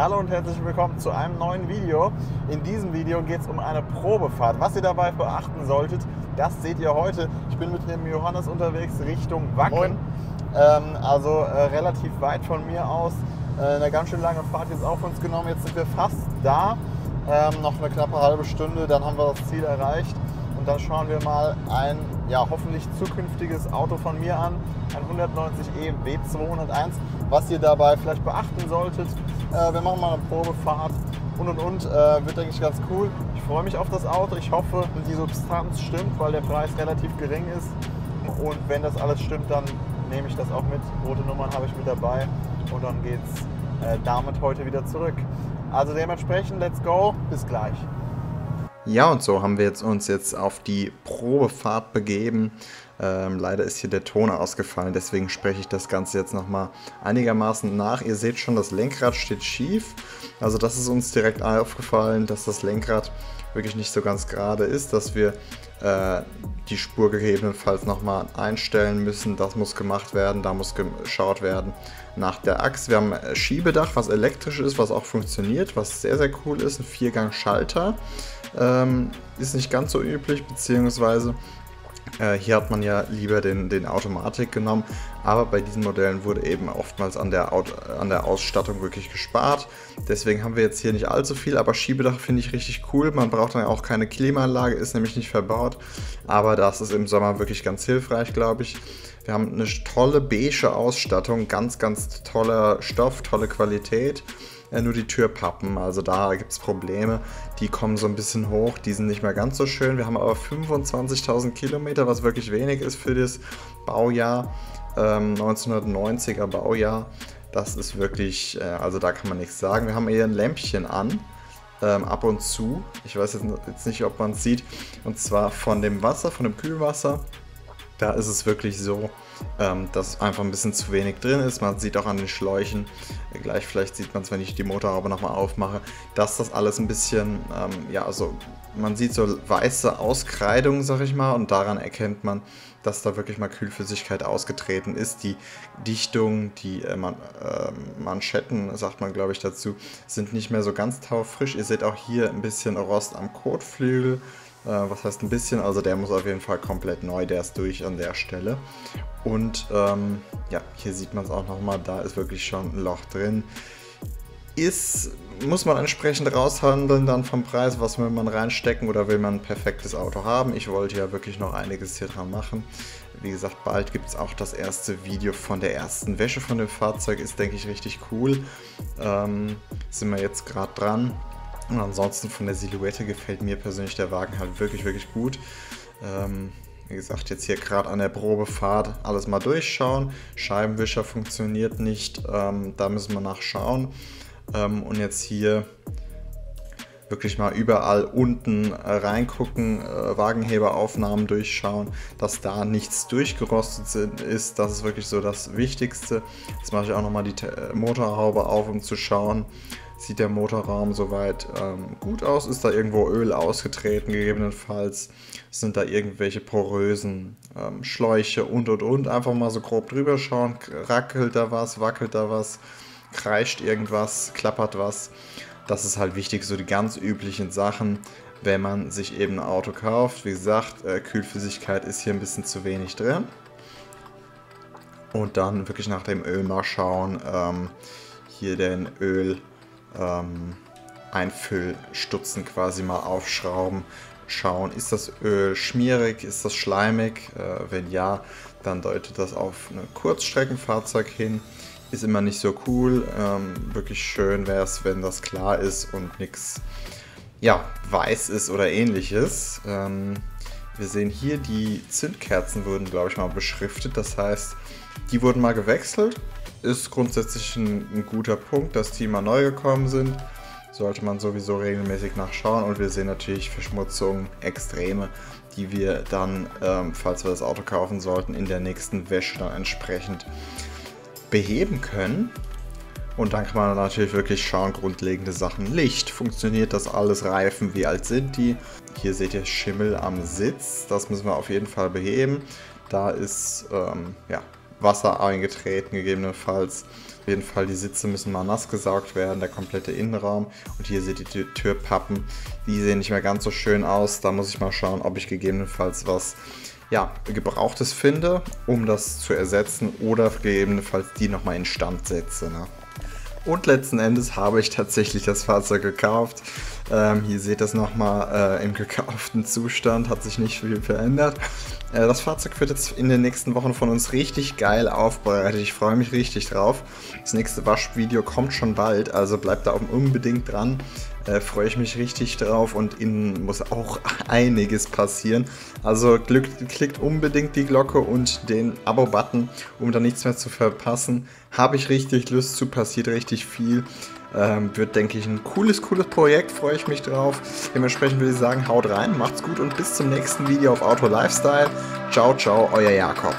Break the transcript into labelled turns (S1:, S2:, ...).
S1: Hallo und herzlich willkommen zu einem neuen Video. In diesem Video geht es um eine Probefahrt. Was ihr dabei beachten solltet, das seht ihr heute. Ich bin mit dem Johannes unterwegs Richtung Wacken. Ähm, also äh, relativ weit von mir aus. Äh, eine ganz schön lange Fahrt jetzt auf uns genommen. Jetzt sind wir fast da. Ähm, noch eine knappe halbe Stunde, dann haben wir das Ziel erreicht. Und dann schauen wir mal ein ja, hoffentlich zukünftiges Auto von mir an, ein 190e W201, was ihr dabei vielleicht beachten solltet. Äh, wir machen mal eine Probefahrt und und und. Äh, wird, denke ich, ganz cool. Ich freue mich auf das Auto. Ich hoffe, die Substanz stimmt, weil der Preis relativ gering ist. Und wenn das alles stimmt, dann nehme ich das auch mit. Rote Nummern habe ich mit dabei. Und dann geht es äh, damit heute wieder zurück. Also dementsprechend, let's go. Bis gleich.
S2: Ja, und so haben wir jetzt uns jetzt auf die Probefahrt begeben. Ähm, leider ist hier der Ton ausgefallen, deswegen spreche ich das Ganze jetzt nochmal einigermaßen nach. Ihr seht schon, das Lenkrad steht schief. Also das ist uns direkt aufgefallen, dass das Lenkrad wirklich nicht so ganz gerade ist, dass wir äh, die Spur gegebenenfalls nochmal einstellen müssen. Das muss gemacht werden, da muss geschaut werden nach der Achse. Wir haben ein Schiebedach, was elektrisch ist, was auch funktioniert, was sehr, sehr cool ist. Ein Viergang-Schalter. Ähm, ist nicht ganz so üblich, beziehungsweise äh, hier hat man ja lieber den, den Automatik genommen, aber bei diesen Modellen wurde eben oftmals an der, an der Ausstattung wirklich gespart. Deswegen haben wir jetzt hier nicht allzu viel, aber Schiebedach finde ich richtig cool. Man braucht dann auch keine Klimaanlage, ist nämlich nicht verbaut, aber das ist im Sommer wirklich ganz hilfreich, glaube ich. Wir haben eine tolle beige Ausstattung, ganz, ganz toller Stoff, tolle Qualität äh, nur die Türpappen. Also da gibt es Probleme. Die kommen so ein bisschen hoch, die sind nicht mehr ganz so schön. Wir haben aber 25.000 Kilometer, was wirklich wenig ist für das Baujahr. Ähm, 1990er Baujahr. Das ist wirklich, äh, also da kann man nichts sagen. Wir haben hier ein Lämpchen an. Ähm, ab und zu. Ich weiß jetzt, jetzt nicht, ob man es sieht. Und zwar von dem Wasser, von dem Kühlwasser. Da ist es wirklich so, ähm, dass einfach ein bisschen zu wenig drin ist. Man sieht auch an den Schläuchen, gleich vielleicht sieht man es, wenn ich die Motorhaube nochmal aufmache, dass das alles ein bisschen, ähm, ja, also man sieht so weiße Auskreidungen, sag ich mal, und daran erkennt man, dass da wirklich mal Kühlflüssigkeit ausgetreten ist. Die Dichtung, die äh, Man äh, Manschetten, sagt man glaube ich dazu, sind nicht mehr so ganz taufrisch. Ihr seht auch hier ein bisschen Rost am Kotflügel. Äh, was heißt ein bisschen? Also der muss auf jeden Fall komplett neu, der ist durch an der Stelle. Und ähm, ja, hier sieht man es auch nochmal, da ist wirklich schon ein Loch drin. Ist, muss man entsprechend raushandeln dann vom Preis, was will man reinstecken oder will man ein perfektes Auto haben. Ich wollte ja wirklich noch einiges hier dran machen. Wie gesagt, bald gibt es auch das erste Video von der ersten Wäsche von dem Fahrzeug. Ist, denke ich, richtig cool. Ähm, sind wir jetzt gerade dran. Und ansonsten von der Silhouette gefällt mir persönlich der Wagen halt wirklich, wirklich gut. Ähm, wie gesagt, jetzt hier gerade an der Probefahrt alles mal durchschauen. Scheibenwischer funktioniert nicht, ähm, da müssen wir nachschauen. Ähm, und jetzt hier wirklich mal überall unten äh, reingucken, äh, Wagenheberaufnahmen durchschauen, dass da nichts durchgerostet ist. Das ist wirklich so das Wichtigste. Jetzt mache ich auch nochmal die Motorhaube auf, um zu schauen, sieht der Motorraum soweit ähm, gut aus. Ist da irgendwo Öl ausgetreten, gegebenenfalls sind da irgendwelche porösen ähm, Schläuche und und und. Einfach mal so grob drüber schauen, rackelt da was, wackelt da was, kreischt irgendwas, klappert was. Das ist halt wichtig, so die ganz üblichen Sachen, wenn man sich eben ein Auto kauft. Wie gesagt, äh, Kühlflüssigkeit ist hier ein bisschen zu wenig drin. Und dann wirklich nach dem Öl mal schauen. Ähm, hier den Öl ähm, Einfüllstutzen quasi mal aufschrauben, schauen, ist das Öl schmierig, ist das schleimig? Äh, wenn ja, dann deutet das auf ein Kurzstreckenfahrzeug hin. Ist immer nicht so cool. Ähm, wirklich schön wäre es, wenn das klar ist und nichts ja, weiß ist oder ähnliches. Ähm, wir sehen hier, die Zündkerzen wurden, glaube ich, mal beschriftet. Das heißt, die wurden mal gewechselt ist grundsätzlich ein, ein, guter Punkt, dass die mal neu gekommen sind. Sollte man sowieso regelmäßig nachschauen und wir sehen natürlich Verschmutzungen, Extreme, die wir dann, ähm, falls wir das Auto kaufen sollten, in der nächsten Wäsche dann entsprechend beheben können. Und dann kann man natürlich wirklich schauen, grundlegende Sachen. Licht, funktioniert das alles? Reifen, wie alt sind die? Hier seht ihr Schimmel am Sitz, das müssen wir auf jeden Fall beheben. Da ist, ähm, ja, Wasser eingetreten, gegebenenfalls. Auf jeden Fall, die Sitze müssen mal nass gesaugt werden, der komplette Innenraum. Und hier seht ihr die Türpappen. Die sehen nicht mehr ganz so schön aus. Da muss ich mal schauen, ob ich gegebenenfalls was ja, Gebrauchtes finde, um das zu ersetzen oder gegebenenfalls die nochmal in Stand setze. Ne? Und letzten Endes habe ich tatsächlich das Fahrzeug gekauft. Ähm, hier seht ihr es nochmal äh, im gekauften Zustand, hat sich nicht viel verändert. Äh, das Fahrzeug wird jetzt in den nächsten Wochen von uns richtig geil aufbereitet. Ich freue mich richtig drauf. Das nächste Waschvideo kommt schon bald, also bleibt da unbedingt dran. Äh, freue ich mich richtig drauf und Ihnen muss auch einiges passieren. Also klickt unbedingt die Glocke und den Abo-Button, um da nichts mehr zu verpassen. Habe ich richtig Lust zu, passiert richtig viel. Ähm, wird, denke ich, ein cooles, cooles Projekt, freue ich mich drauf. Dementsprechend würde ich sagen, haut rein, macht's gut und bis zum nächsten Video auf Auto Lifestyle. Ciao, ciao, euer Jakob.